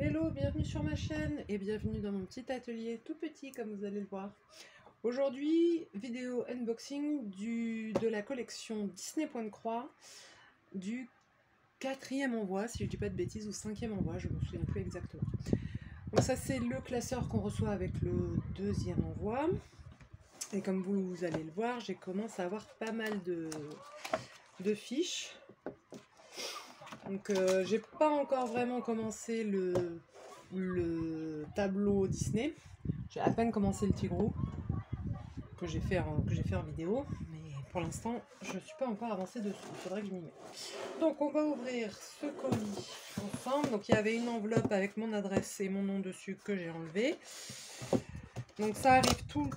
Hello, bienvenue sur ma chaîne et bienvenue dans mon petit atelier tout petit comme vous allez le voir. Aujourd'hui, vidéo unboxing de la collection Disney Point de Croix du quatrième envoi, si je dis pas de bêtises, ou cinquième envoi, je ne me souviens plus exactement. Donc ça c'est le classeur qu'on reçoit avec le deuxième envoi. Et comme vous allez le voir, j'ai commencé à avoir pas mal de fiches. Donc euh, j'ai pas encore vraiment commencé le, le tableau Disney. J'ai à peine commencé le Tigrou que j'ai fait, en, que fait en vidéo. Mais pour l'instant, je ne suis pas encore avancée dessus. Il faudrait que je m'y mette. Donc on va ouvrir ce colis ensemble. Donc il y avait une enveloppe avec mon adresse et mon nom dessus que j'ai enlevé. Donc ça arrive tous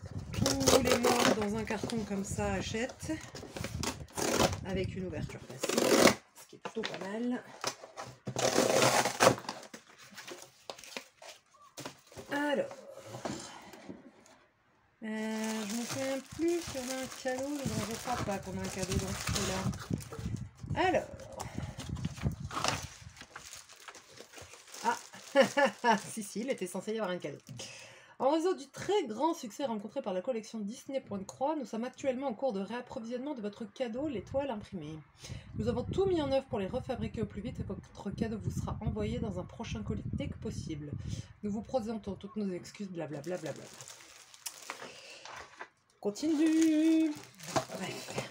les mois dans un carton comme ça, achète. Avec une ouverture facile plutôt pas mal. Alors, euh, je me souviens plus si on a un cadeau, je ne crois pas qu'on a un cadeau dans ce là Alors, ah, si, si, il était censé y avoir un cadeau. En raison du très grand succès rencontré par la collection Disney Point Croix, nous sommes actuellement en cours de réapprovisionnement de votre cadeau, l'étoile imprimée. Nous avons tout mis en œuvre pour les refabriquer au plus vite et votre cadeau vous sera envoyé dans un prochain colis dès que possible. Nous vous présentons toutes nos excuses, blablabla. Bla bla bla Continue Bref.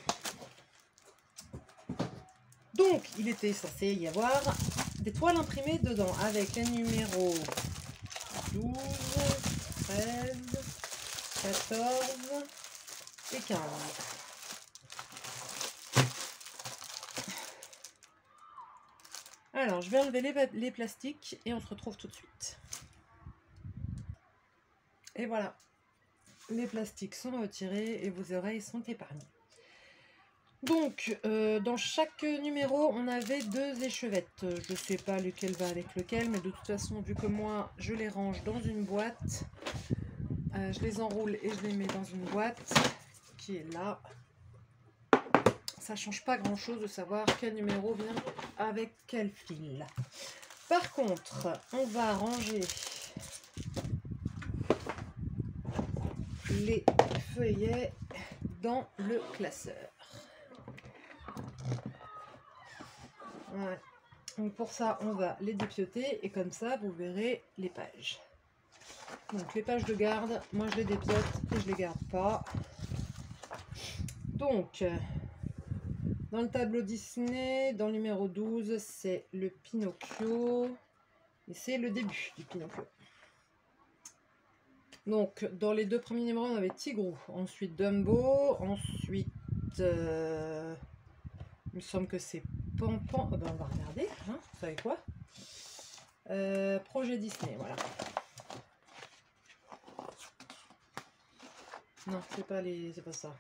Donc, il était censé y avoir des toiles imprimées dedans avec les numéros 12, 13, 14 et 15. Alors, je vais enlever les, les, plastiques et on se retrouve tout de suite. Et voilà, les plastiques sont retirés et vos oreilles sont épargnées. Donc, euh, dans chaque numéro, on avait deux échevettes. Je ne sais pas lequel va avec lequel, mais de toute façon, vu que moi, je les range dans une boîte, euh, je les enroule et je les mets dans une boîte qui est là. Ça change pas grand-chose de savoir quel numéro vient avec quel fil. Par contre, on va ranger les feuillets dans le classeur. Donc pour ça, on va les dépioter et comme ça, vous verrez les pages. Donc les pages de garde, moi je les dépiote et je les garde pas. Donc, dans le tableau Disney, dans le numéro 12, c'est le Pinocchio. Et c'est le début du Pinocchio. Donc, dans les deux premiers numéros, on avait Tigrou, ensuite Dumbo, ensuite... Euh, il me semble que c'est Pampan. Oh ben on va regarder, hein, vous savez quoi? Euh, Projet Disney, voilà. Non, c'est pas les. c'est pas ça.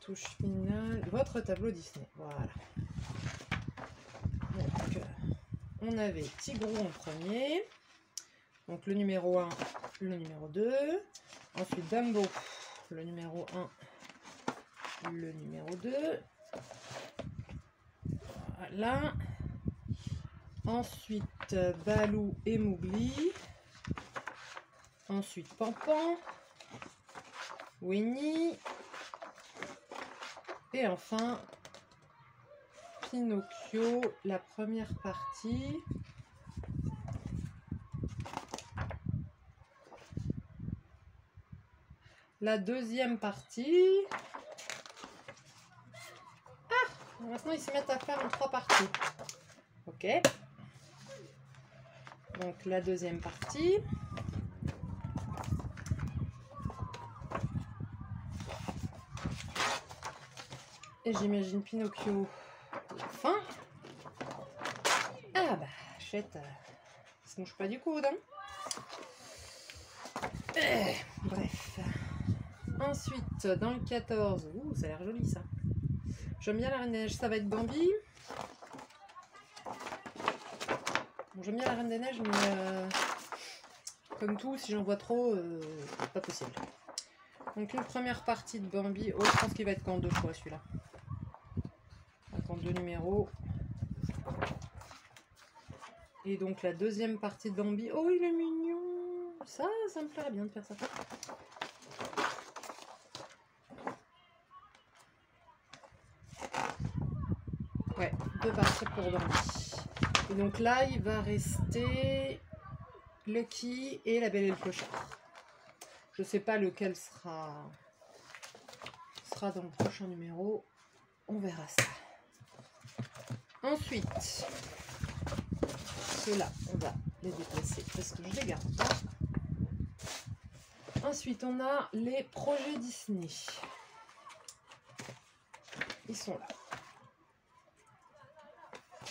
Touche finale. Votre tableau Disney. Voilà. Donc, euh, on avait Tigrou en premier. Donc le numéro 1, le numéro 2. Ensuite Dumbo, le numéro 1 le numéro 2. Voilà. Ensuite, Balou et Mougli. Ensuite, Pampan. Winnie. Et enfin, Pinocchio, la première partie. La deuxième partie. Maintenant, ils se mettent à faire en trois parties. Ok. Donc, la deuxième partie. Et j'imagine Pinocchio fin. Ah bah, euh, ça se mouche pas du coude, hein eh, Bref. Ensuite, dans le 14, ouh, ça a l'air joli ça. J'aime bien la Reine des Neiges. Ça va être Bambi. J'aime bien la Reine des Neiges, mais euh, comme tout, si j'en vois trop, euh, pas possible. Donc une première partie de Bambi. Oh, je pense qu'il va être qu'en deux fois celui-là. En deux numéros. Et donc la deuxième partie de Bambi. Oh, il est mignon Ça, ça me plairait bien de faire ça. Ouais, Et donc là, il va rester Lucky et La Belle et le Clochard. Je sais pas lequel sera, sera dans le prochain numéro. On verra ça. Ensuite, ceux-là, on va les déplacer parce que je les garde pas. Ensuite, on a les projets Disney. Ils sont là.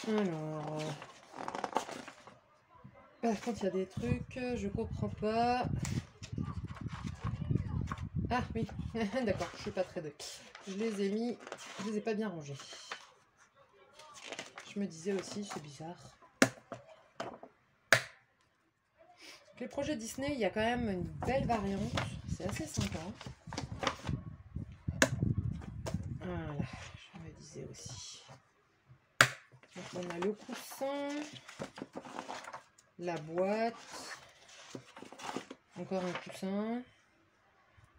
Alors, par contre, il y a des trucs, je comprends pas. Ah oui, d'accord, je suis pas très douée. Je les ai mis, je les ai pas bien rangés. Je me disais aussi, c'est bizarre. Les projets Disney, il y a quand même une belle variante. C'est assez sympa. Voilà, je me disais aussi. On a le coussin, la boîte, encore un coussin.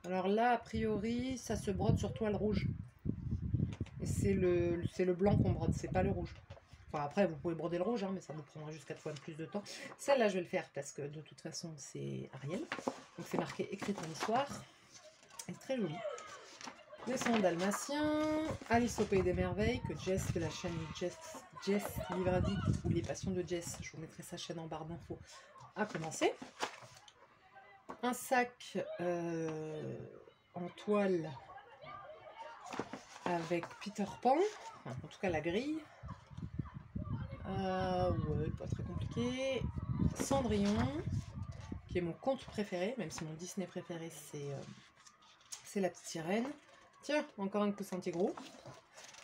Alors là, a priori, ça se brode sur toile rouge. Et c'est le, blanc qu'on brode, c'est pas le rouge. Enfin, après, vous pouvez broder le rouge, hein, mais ça vous prendra jusqu'à fois plus de temps. Celle-là, je vais le faire parce que de toute façon, c'est Ariel. Donc, c'est marqué écrite en histoire. Elle est très jolie. Descendant dalmatien, Alice au Pays des Merveilles, que Jess de la chaîne Jess, Jess Livradi ou Les Passions de Jess, je vous mettrai sa chaîne en barre d'infos, a commencé. Un sac euh, en toile avec Peter Pan, en tout cas la grille, ouais, pas très compliqué. Cendrillon, qui est mon conte préféré, même si mon Disney préféré c'est euh, c'est la petite sirène. Tiens, encore un coussin gros.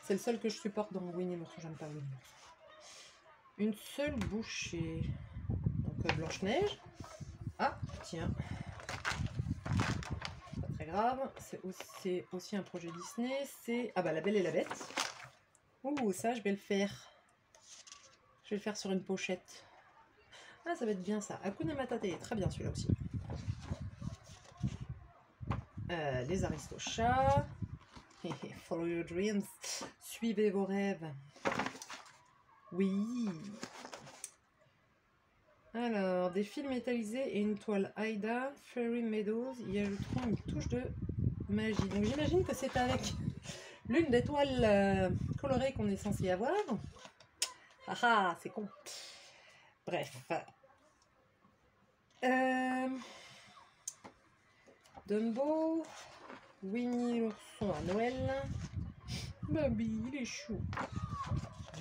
C'est le seul que je supporte dans Winnie l'ours, j'aime pas Winnie Une seule bouchée. Donc euh, Blanche-Neige. Ah, tiens. Pas très grave. C'est aussi, un projet Disney. C'est. Ah bah la belle et la bête. Ouh, ça je vais le faire. Je vais le faire sur une pochette. Ah, ça va être bien ça. Hakuna Matata, très bien celui-là aussi. Euh, les Aristochats. Follow your dreams. Suivez vos rêves. Oui. Alors, des fils métallisés et une toile Aida, Fairy Meadows, y ajouteront une touche de magie. Donc j'imagine que c'est avec l'une des toiles euh, colorées qu'on est censé avoir. Ah ah, c'est con. Bref. Euh... Dumbo, Winnie l'ourson à Noël, Baby, il est chou,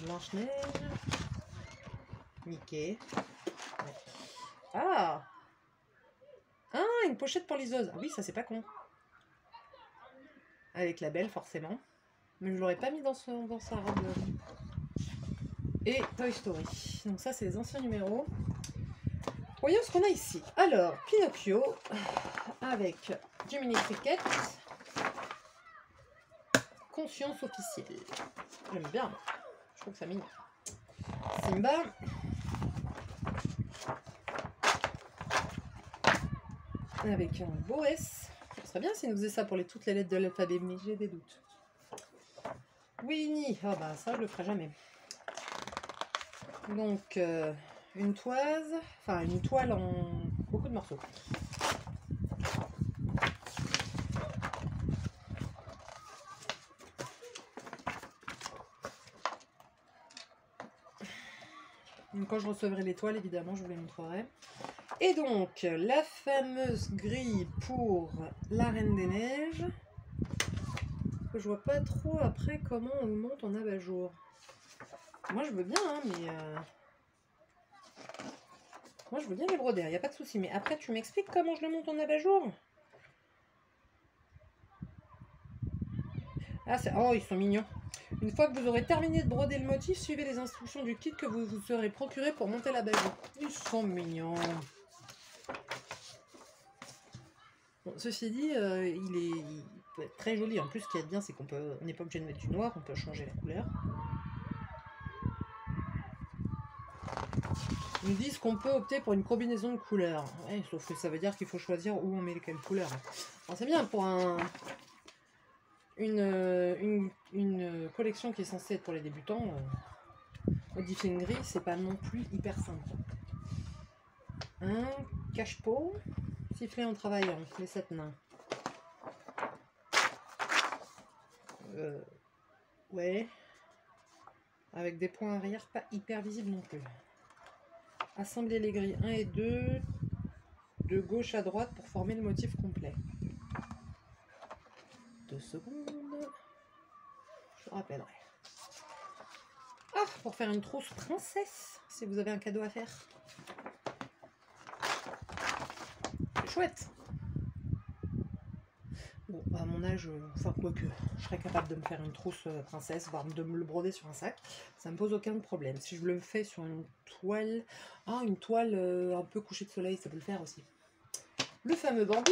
Blanche-Neige, Mickey. Ah Ah, une pochette pour liseuse. Ah oui, ça c'est pas con. Avec la belle, forcément. Mais je l'aurais pas mis dans, son, dans sa robe et Toy Story. Donc ça, c'est les anciens numéros. Voyons ce qu'on a ici. Alors, Pinocchio avec Jiminy Cricket. Conscience officielle. J'aime bien. Je trouve que ça mignon. Simba. Avec un beau S. Ce serait bien s'il nous faisait ça pour toutes les lettres de l'alphabet, mais j'ai des doutes. Winnie. Ah bah ça, je le ferai jamais. Donc, euh, une toise, enfin une toile en beaucoup de morceaux. Quand je recevrai les toiles, évidemment, je vous les montrerai. Et donc, la fameuse grille pour la Reine des Neiges. Je vois pas trop après comment on le monte en abat-jour. Moi, je veux bien, hein, mais... Euh, moi, je veux bien les broder, il n'y a pas de souci. Mais après, tu m'expliques comment je le monte en abat-jour? Ah, c'est... Oh, ils sont mignons. Une fois que vous aurez terminé de broder le motif, suivez les instructions du kit que vous vous serez procuré pour monter la jour Ils sont mignons. ceci dit, euh, il, est, très joli. En plus, ce qui est bien, c'est qu'on peut, n'est pas obligé de mettre du noir, on peut changer la couleur. Ils disent qu'on peut opter pour une combinaison de couleurs. Sauf que ça veut dire qu'il faut choisir où on met quelles couleurs. Alors, c'est bien pour un, une, une, une, collection qui est censée être pour les débutants. Euh, modifier une grille, c'est pas non plus hyper simple. Un cache-pot, sifflet en travaillant, les sept nains. Euh, ouais. Avec des points arrière pas hyper visibles non plus. Assembler les grilles 1 et 2 de gauche à droite pour former le motif complet. Deux secondes. Je rappellerai. Ah, pour faire une trousse princesse, si vous avez un cadeau à faire. Chouette. Bon, à mon âge, enfin quoi que, je serais capable de me faire une trousse euh, princesse, voire de me le broder sur un sac. Ça me pose aucun problème. Si je le fais sur une toile, ah, une toile euh, un peu couchée de soleil, ça peut le faire aussi. Le fameux Bambi,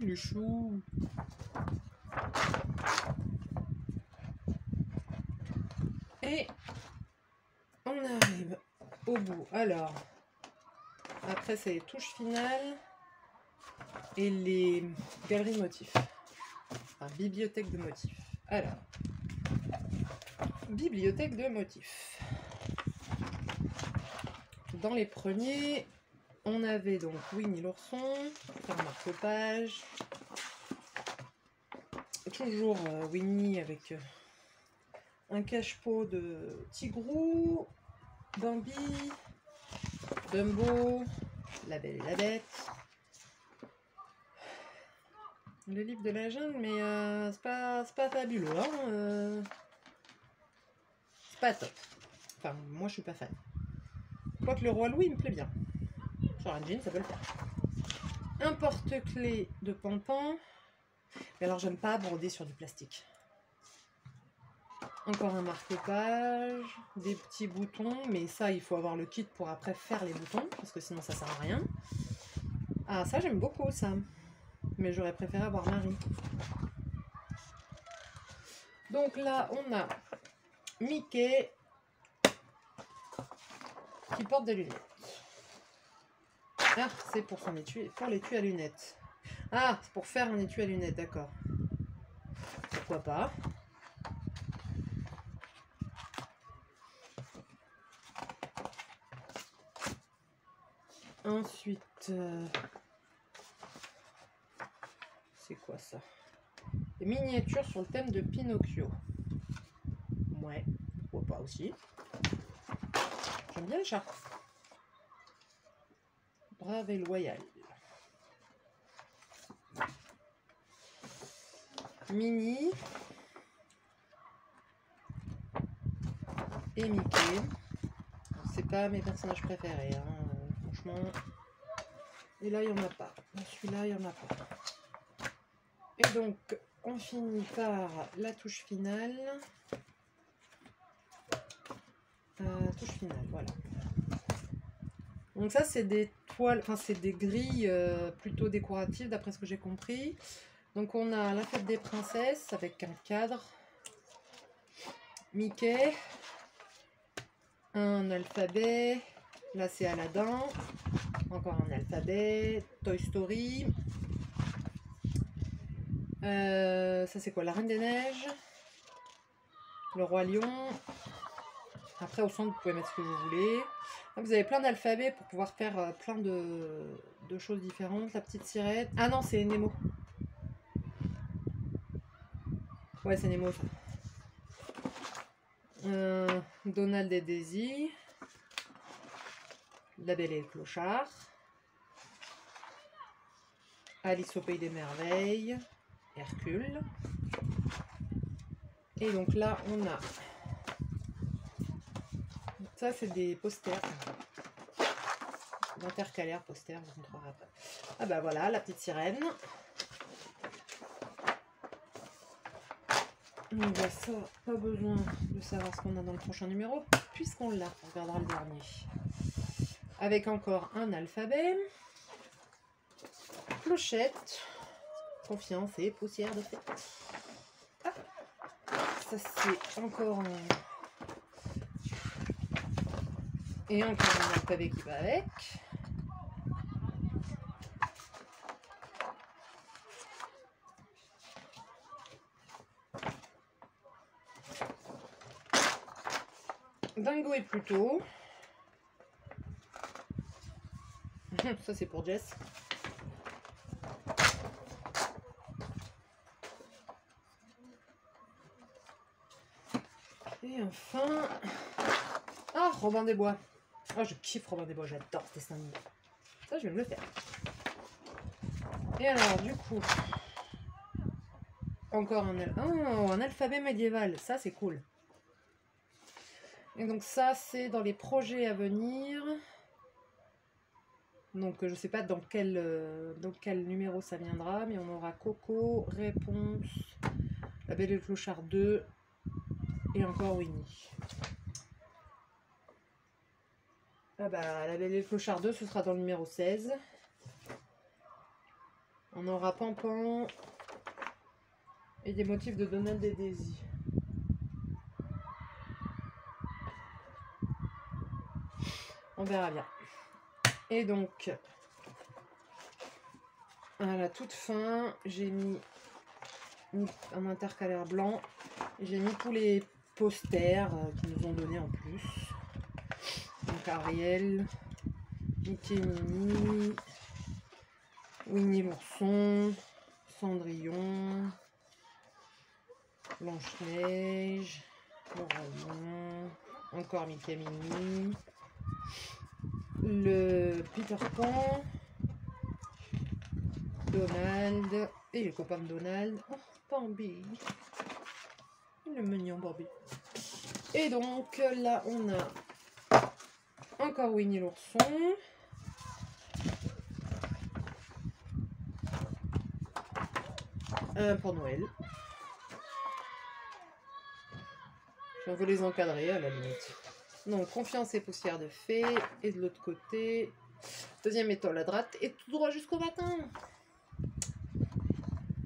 le chou. Et on arrive au bout. Alors, après c'est les touches finales et les galeries de motifs. Enfin, bibliothèque de motifs. Alors, bibliothèque de motifs. Dans les premiers, on avait donc Winnie l'ourson, faire marque-page. Toujours euh, Winnie avec euh, un cache-pot de Tigrou, Bambi, Dumbo, La Belle et la Bête, le livre de la jungle, mais euh, c'est pas, pas fabuleux. Hein, c'est pas top. Enfin, moi je suis pas fan. Quoique le roi Louis me plaît bien. Sur un jean, ça peut le faire. Un porte-clés de Pampan. Mais alors j'aime pas broder sur du plastique. Encore un marque-page, des petits boutons, mais ça il faut avoir le kit pour après faire les boutons, parce que sinon ça sert à rien. Ah ça j'aime beaucoup ça mais j'aurais préféré avoir Marie. Donc là, on a Mickey qui porte des lunettes. Ah, c'est pour son étui, pour l'étui à lunettes. Ah, c'est pour faire un étui à lunettes, d'accord. Pourquoi pas Ensuite, euh, c'est quoi ça? Des miniatures sur le thème de Pinocchio. Ouais, pourquoi pas aussi. J'aime bien le chat. Brave et loyal. Mini. Et Mickey. C'est pas mes personnages préférés, hein, franchement. Et là, il n'y en a pas. Celui-là, il n'y en a pas. Et donc, on finit par la touche finale. Euh, touche finale, voilà. Donc ça, c'est des toiles, enfin c'est des grilles euh, plutôt décoratives, d'après ce que j'ai compris. Donc on a la fête des princesses avec un cadre. Mickey. Un alphabet. Là, c'est Aladdin. Encore un alphabet. Toy Story. Euh, ça c'est quoi? La Reine des Neiges. Le Roi Lion. Après au centre vous pouvez mettre ce que vous voulez. vous avez plein d'alphabets pour pouvoir faire euh, plein de, choses différentes. La petite sirène. Ah non c'est Nemo. Ouais c'est Nemo. Euh, Donald et Daisy. La Belle et le Clochard. Alice au Pays des Merveilles. Hercule. Et donc là, on a... Ça, c'est des posters. Intercalaires posters, vous après. Ah bah voilà, la petite sirène. Donc bah ça, pas besoin de savoir ce qu'on a dans le prochain numéro, puisqu'on l'a, on regardera le dernier. Avec encore un alphabet. Clochette confiance et poussière de fait. Ah, ça c'est encore Et encore un alphabet qui va avec. Dingo et Pluto. Ça c'est pour Jess. Et enfin... Ah, Robin des Bois. Oh, je kiffe Robin des Bois, j'adore ces dessins Ça, je vais me le faire. Et alors, du coup... Encore un alphabet médiéval. Ça, c'est cool. Et donc ça, c'est dans les projets à venir. Donc je ne sais pas dans quel, euh, dans quel numéro ça viendra, mais on aura Coco, Réponse, La Belle et le Clochard 2 et encore Winnie. Ah bah La Belle et le Clochard 2, ce sera dans le numéro 16. On aura Pampan et des motifs de Donald et Daisy. On verra bien. Et donc, à la toute fin, j'ai mis un intercalaire blanc. J'ai mis tous les posters euh, qu'ils nous ont donné en plus. Donc Ariel, Mickey Mini, Winnie l'ourson, Cendrillon, Blanche-Neige, encore Mickey Mini, le Peter Pan, Donald et les copains de Donald. Oh, Bambi. Le mignon Bambi. Et donc là, on a encore Winnie l'ourson. Un pour Noël. On veut les encadrer à la limite. Donc, confiance et poussière de fée. Et de l'autre côté, deuxième étoile à droite. Et tout droit jusqu'au matin.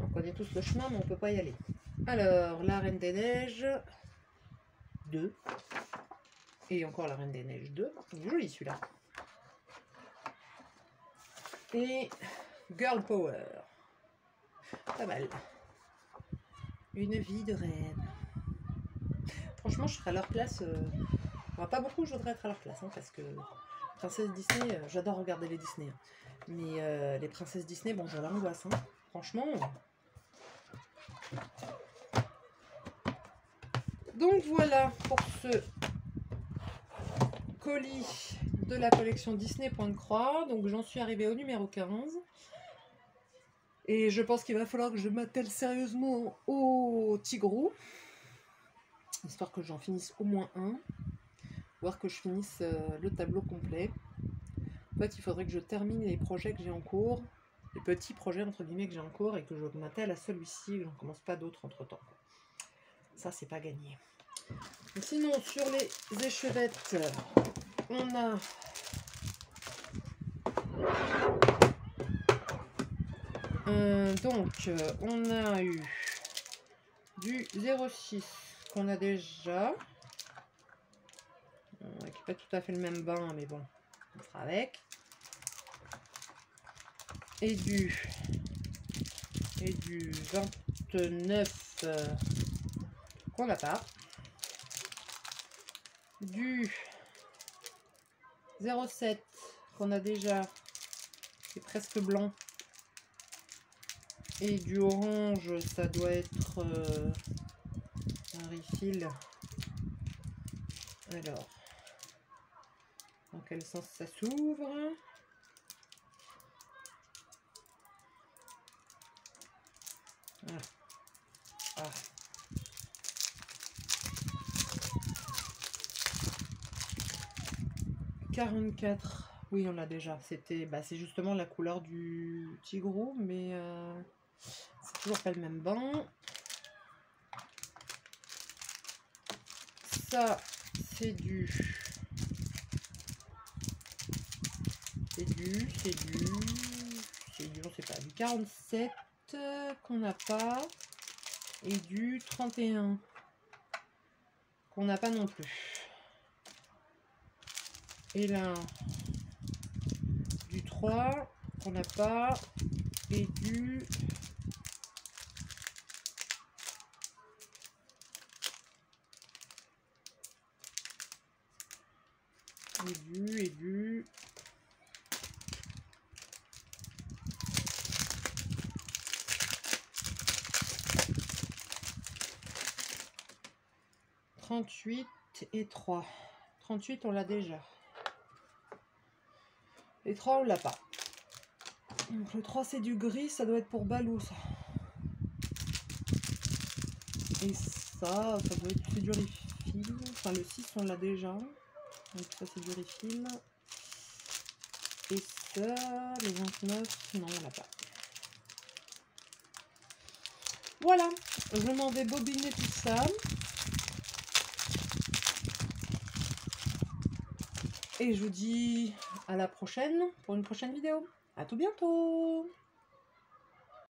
On connaît tous le chemin, mais on peut pas y aller. Alors, la Reine des Neiges 2. Et encore la Reine des Neiges 2. Il est joli celui-là. Et Girl Power. Pas mal. Une vie de reine. Franchement, je serais à leur place. Euh, pas beaucoup, je voudrais être à leur place, hein, parce que princesse Disney, euh, j'adore regarder les Disney. Hein. Mais euh, les princesses Disney, bon, j'ai l'angoisse. Hein. Franchement. Donc voilà pour ce colis de la collection Disney Point de Croix. Donc j'en suis arrivée au numéro 15. Et je pense qu'il va falloir que je m'attelle sérieusement au Tigrou. Histoire que j'en finisse au moins un voir que je finisse euh, le tableau complet. En fait, il faudrait que je termine les projets que j'ai en cours, les petits projets entre guillemets que j'ai en cours et que je m'attelle à celui-ci, je n'en commence pas d'autres entre temps. Ça, c'est pas gagné. sinon, sur les échevettes, on a euh, donc, on a eu du 06 qu'on a déjà pas tout à fait le même bain, mais bon, on fera avec. Et du, et du 29 euh, qu'on n'a pas. Du 07 qu'on a déjà, qui est presque blanc. Et du orange, ça doit être euh, un refill. Alors, dans quel sens ça s'ouvre ah. 44. Ah. Oui, on l'a déjà. C'était, bah, c'est justement la couleur du tigrou, mais euh, c'est toujours pas le même banc. Ça, c'est du c'est du, c'est du, on pas, du 47 qu'on n'a pas et du 31 qu'on n'a pas non plus. Et là, du 3 qu'on n'a pas. Et du... Et du, et du... 38 et 3. 38, on l'a déjà. Les 3, on l'a pas. Donc le 3, c'est du gris, ça doit être pour Balou, ça. Et ça, ça doit être du refill. Enfin, le 6, on l'a déjà. Donc ça, c'est du refill. Et ça, le 29, non, on l'a pas. Voilà, je m'en vais bobiner tout ça. Et je vous dis à la prochaine pour une prochaine vidéo. À tout bientôt